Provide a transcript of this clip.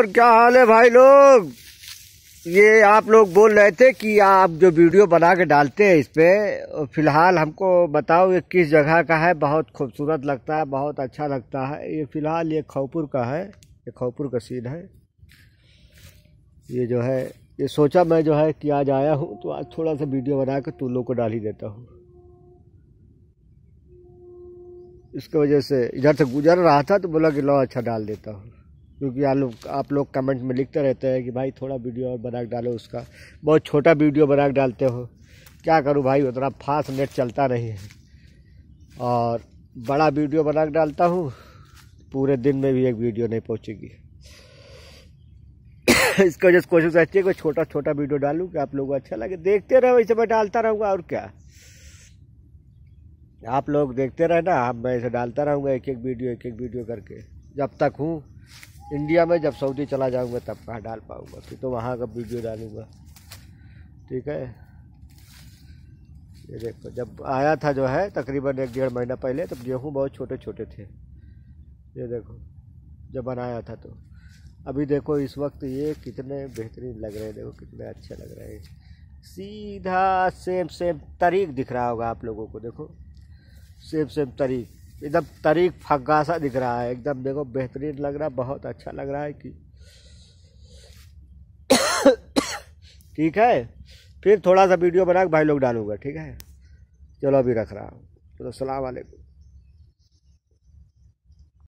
और क्या हाल है भाई लोग? ये आप लोग बोल रहे थे कि आप जो वीडियो बना के डालते हैं इस पे फ़िलहाल हमको बताओ ये किस जगह का है? बहुत खूबसूरत लगता है, बहुत अच्छा लगता है। ये फ़िलहाल ये खौपुर का है, ये खौपुर का सीन है। ये जो है, ये सोचा मैं जो है कि आज आया हूँ तो आज थोड़ा सा वीडियो बना के तुम लोग को डाल ही देता हूँ। इसकी वजह से इधर से गुजर रहा था तो बोला कि लो अच्छा डाल देता हूँ। क्योंकि आप लोग आप लोग कमेंट में लिखते रहते हैं कि भाई थोड़ा वीडियो और बना डालो उसका। बहुत छोटा वीडियो बना डालते हो। क्या करूँ भाई, उतना फास्ट नेट चलता नहीं है। और बड़ा वीडियो बना डालता हूँ, पूरे दिन में भी एक वीडियो नहीं पहुँचेगी। इसकी वजह से कोशिश रहती है कि छोटा छोटा वीडियो डालूँ, कि आप लोगों को अच्छा लगे। देखते रहो वैसे मैं डालता रहूँगा, और क्या? आप लोग देखते रहे ना मैं ऐसे डालता रहूँगा एक एक वीडियो एक एक वीडियो करके। जब तक हूँ इंडिया में जब सऊदी चला जाऊँगा तब कहाँ डाल पाऊँगा, फिर तो वहाँ का वीडियो डालूँगा। ठीक है? ये देखो, जब आया था जो है, तकरीबन एक डेढ़ महीना पहले, तब गेहूँ बहुत छोटे छोटे थे। ये देखो, जब बनाया था तो। अभी देखो, इस वक्त ये कितने बेहतरीन लग रहे हैं, देखो कितने अच्छे लग रहे हैं। सीधा सेम सेम तरीक दिख रहा होगा आप लोगों को, देखो। सेम सेम तरीक। एकदम तरीक फग्गा सा दिख रहा है। एकदम देखो, बेहतरीन लग रहा है बहुत अच्छा लग रहा है कि ठीक है? फिर थोड़ा सा वीडियो बना के भाई लोग डालूँगा, ठीक है? चलो, अभी रख रहा हूँ। चलो, सलाम वालेकुम